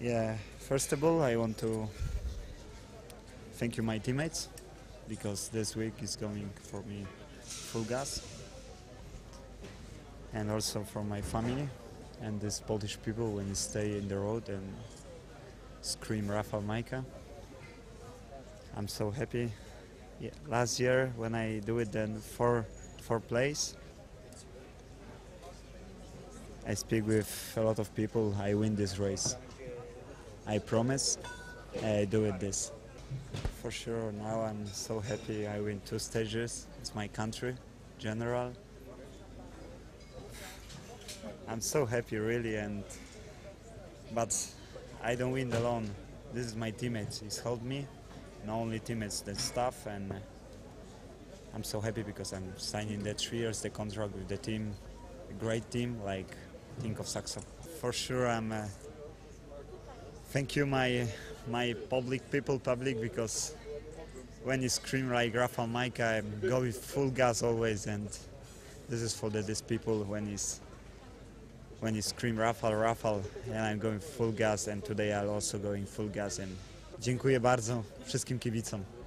Yeah, first of all, I want to thank you, my teammates, because this week is going for me full gas, and also for my family and these Polish people when you stay in the road and scream Rafał Majka. I'm so happy. Yeah, last year when I do it, then four four place. I speak with a lot of people. I win this race. I promise. I do it this. For sure. Now I'm so happy. I win two stages. It's my country, general. I'm so happy, really, and but I don't win alone. This is my teammates. It's helped me. Not only teammates, the staff, and I'm so happy because I'm signing the three years the contract with the team. A great team, like Tinkoff-Saxo. For sure, I'm. Uh, thank you, my my public people, public, because when you scream like Rafał Majka, I go with full gas always, and this is for the, these people when he's when you scream Rafał, Rafał, and I'm going full gas, and today I'll also going full gas. And dziękuję bardzo wszystkim kibicom.